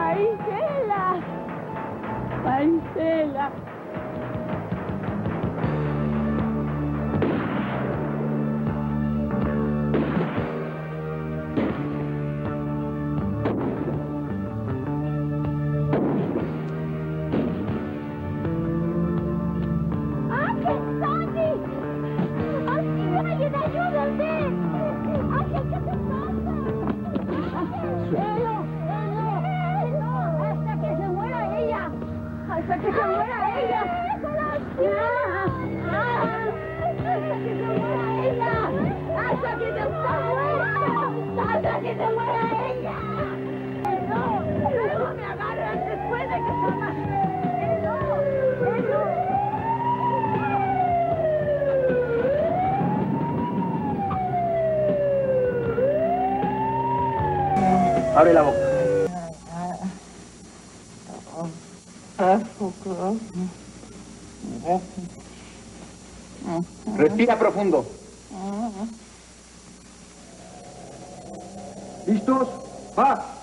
Marisela. Marisela. ¡Hasta que se muera ella! ¡Hasta que se muera ella! ¡Hasta que se muera! ¡Hasta que se muera ella! ¡No! ¡Luego me después de que! ¡No! ¡No! Abre la boca. Respira profundo. ¿Listos? ¡Va!